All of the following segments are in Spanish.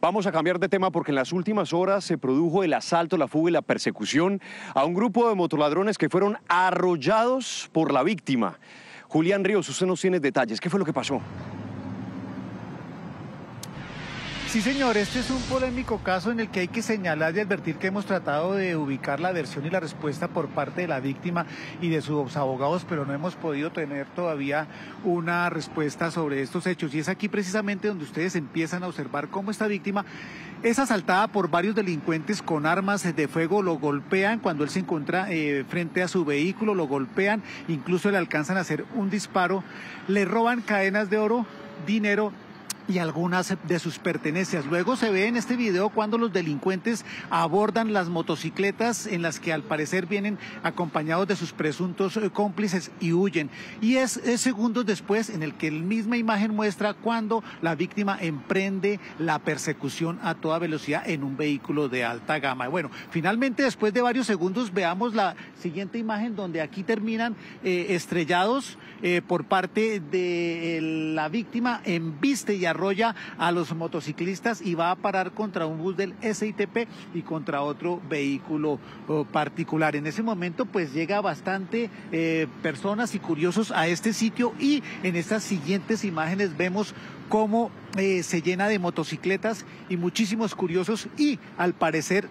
Vamos a cambiar de tema porque en las últimas horas se produjo el asalto, la fuga y la persecución a un grupo de motoladrones que fueron arrollados por la víctima. Julián Ríos, usted nos tiene detalles. ¿Qué fue lo que pasó? Sí, señor, este es un polémico caso en el que hay que señalar y advertir que hemos tratado de ubicar la versión y la respuesta por parte de la víctima y de sus abogados, pero no hemos podido tener todavía una respuesta sobre estos hechos. Y es aquí precisamente donde ustedes empiezan a observar cómo esta víctima es asaltada por varios delincuentes con armas de fuego, lo golpean cuando él se encuentra eh, frente a su vehículo, lo golpean, incluso le alcanzan a hacer un disparo, le roban cadenas de oro, dinero y algunas de sus pertenencias. Luego se ve en este video cuando los delincuentes abordan las motocicletas en las que al parecer vienen acompañados de sus presuntos eh, cómplices y huyen. Y es, segundos después en el que la misma imagen muestra cuando la víctima emprende la persecución a toda velocidad en un vehículo de alta gama. Bueno, finalmente después de varios segundos veamos la siguiente imagen donde aquí terminan eh, estrellados eh, por parte de la víctima en viste y a los motociclistas y va a parar contra un bus del SITP y contra otro vehículo particular. En ese momento pues llega bastante eh, personas y curiosos a este sitio y en estas siguientes imágenes vemos cómo eh, se llena de motocicletas y muchísimos curiosos y al parecer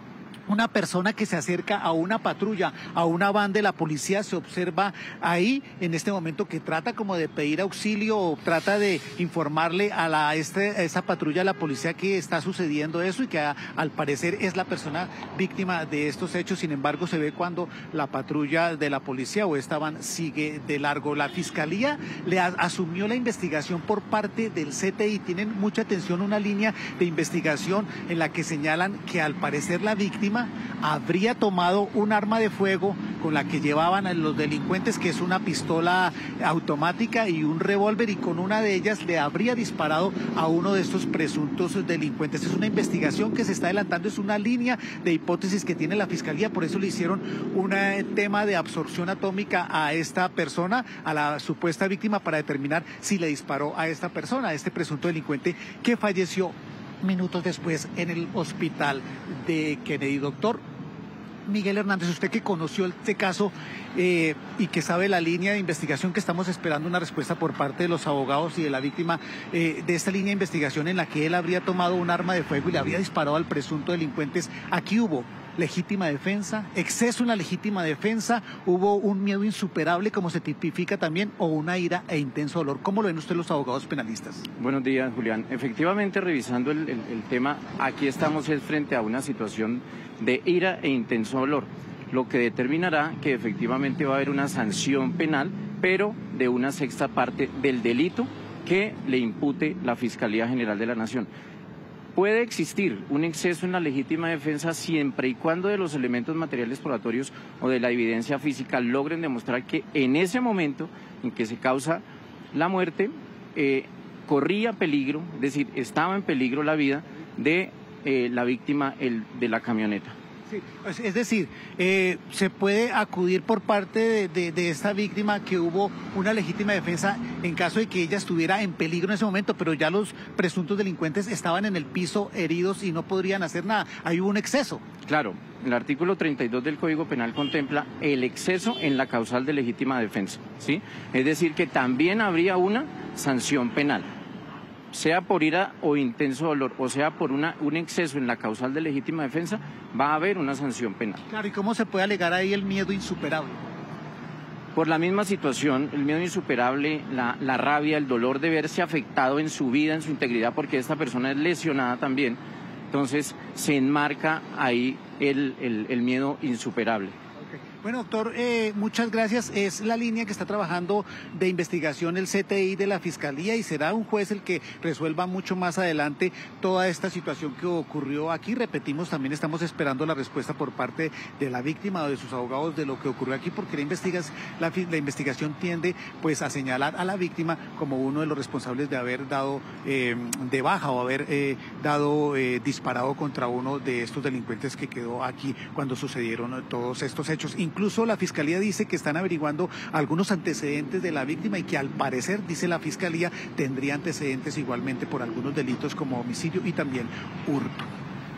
una persona que se acerca a una patrulla, a una van la policía, se observa ahí en este momento que trata como de pedir auxilio o trata de informarle a, la, este, esa patrulla de la policía que está sucediendo eso y que al parecer es la persona víctima de estos hechos. Sin embargo, se ve cuando la patrulla de la policía o esta van sigue de largo. La fiscalía le asumió la investigación por parte del CTI. Tienen mucha atención una línea de investigación en la que señalan que al parecer la víctima habría tomado un arma de fuego con la que llevaban los delincuentes, que es una pistola automática y un revólver, y con una de ellas le habría disparado a uno de estos presuntos delincuentes. Es una investigación que se está adelantando, es una línea de hipótesis que tiene la Fiscalía, por eso le hicieron un tema de absorción atómica a esta persona, a la supuesta víctima, para determinar si le disparó a esta persona, a este presunto delincuente que falleció minutos después en el hospital de Kennedy. Doctor Miguel Hernández, usted que conoció este caso eh, y que sabe la línea de investigación que estamos esperando una respuesta por parte de los abogados y de la víctima eh, de esta línea de investigación en la que él habría tomado un arma de fuego y le habría disparado al presunto delincuente. Aquí hubo legítima defensa, exceso en la legítima defensa, hubo un miedo insuperable como se tipifica también o una ira e intenso dolor. ¿Cómo lo ven ustedes los abogados penalistas? Buenos días, Julián. Efectivamente, revisando el, tema, aquí estamos frente a una situación de ira e intenso dolor, lo que determinará que efectivamente va a haber una sanción penal, pero de una sexta parte del delito que le impute la Fiscalía General de la Nación. Puede existir un exceso en la legítima defensa siempre y cuando de los elementos materiales probatorios o de la evidencia física logren demostrar que en ese momento en que se causa la muerte eh, corría peligro, es decir, estaba en peligro la vida de eh, la víctima de la camioneta. Pues, es decir, eh, se puede acudir por parte de, esta víctima que hubo una legítima defensa en caso de que ella estuviera en peligro en ese momento, pero ya los presuntos delincuentes estaban en el piso heridos y no podrían hacer nada. Ahí hubo un exceso. Claro, el artículo 32 del Código Penal contempla el exceso en la causal de legítima defensa, ¿sí? Es decir, que también habría una sanción penal sea por ira o intenso dolor, o sea por una, un exceso en la causal de legítima defensa, va a haber una sanción penal. Claro, ¿y cómo se puede alegar ahí el miedo insuperable? Por la misma situación, el miedo insuperable, la, la rabia, el dolor de verse afectado en su vida, en su integridad, porque esta persona es lesionada también, entonces se enmarca ahí el, el, el miedo insuperable. Bueno, doctor, eh, muchas gracias. Es la línea que está trabajando de investigación el CTI de la Fiscalía y será un juez el que resuelva mucho más adelante toda esta situación que ocurrió aquí. Repetimos, también estamos esperando la respuesta por parte de la víctima o de sus abogados de lo que ocurrió aquí, porque la, la, investigación tiende pues a señalar a la víctima como uno de los responsables de haber dado eh, de baja o haber eh, dado disparado contra uno de estos delincuentes que quedó aquí cuando sucedieron todos estos hechos Incluso la Fiscalía dice que están averiguando algunos antecedentes de la víctima y que al parecer, dice la Fiscalía, tendría antecedentes igualmente por algunos delitos como homicidio y también hurto.